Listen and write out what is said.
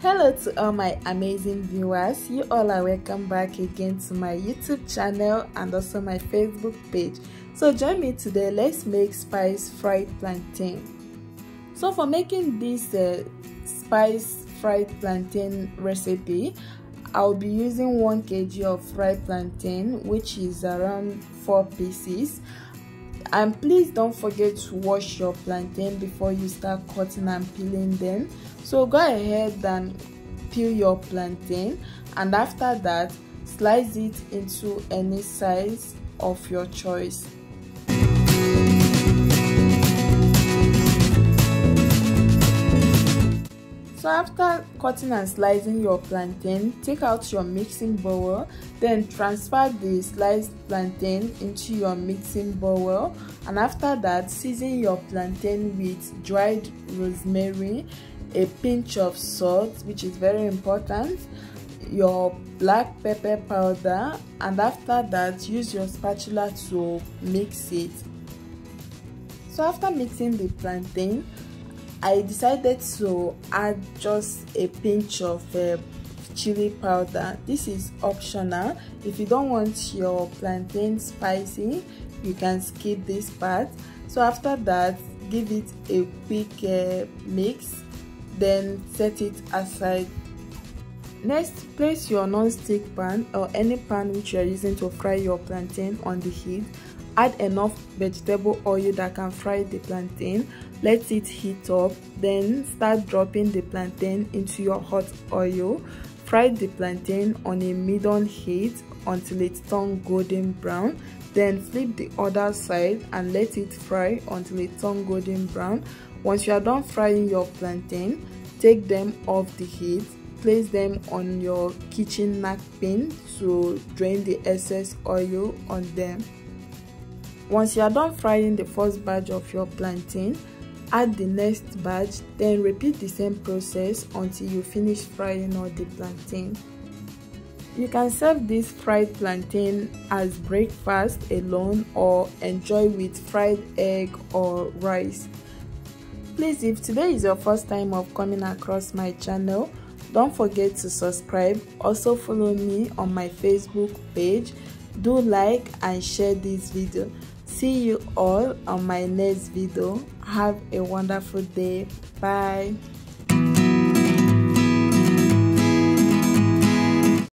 Hello to all my amazing viewers. You all are welcome back again to my YouTube channel and also my Facebook page. So join me today. Let's make spice fried plantain. So for making this uh, spice fried plantain recipe, I'll be using 1 kg of fried plantain which is around 4 pieces and please don't forget to wash your plantain before you start cutting and peeling them. So go ahead and peel your plantain and after that slice it into any size of your choice So after cutting and slicing your plantain, take out your mixing bowl, then transfer the sliced plantain into your mixing bowl and after that season your plantain with dried rosemary, a pinch of salt which is very important, your black pepper powder and after that use your spatula to mix it. So after mixing the plantain, I decided to add just a pinch of uh, chili powder. This is optional. If you don't want your plantain spicy, you can skip this part. So after that, give it a quick uh, mix, then set it aside. Next, place your non-stick pan or any pan which you are using to fry your plantain on the heat add enough vegetable oil that can fry the plantain. Let it heat up. Then start dropping the plantain into your hot oil. Fry the plantain on a medium heat until it turns golden brown. Then flip the other side and let it fry until it turns golden brown. Once you are done frying your plantain take them off the heat. Place them on your kitchen napkin to drain the excess oil on them once you are done frying the first batch of your plantain, add the next batch, then repeat the same process until you finish frying all the plantain. You can serve this fried plantain as breakfast alone or enjoy with fried egg or rice. Please, if today is your first time of coming across my channel, don't forget to subscribe. Also follow me on my Facebook page. Do like and share this video see you all on my next video. Have a wonderful day. Bye